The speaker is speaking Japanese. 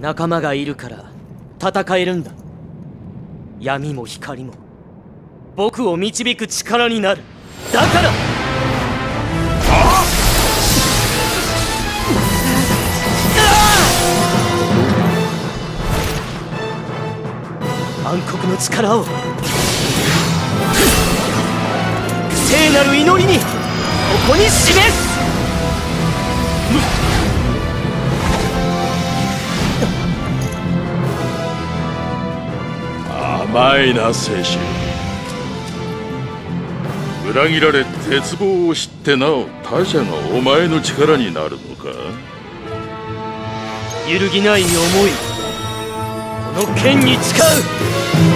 仲間がいるから戦えるんだ。闇も光も僕を導く力になる。だから暗黒の力を聖なる祈りにここに示す。甘いな青春裏切られ絶望を知ってなお他者がお前の力になるのか？揺るぎない思いこの剣に誓う。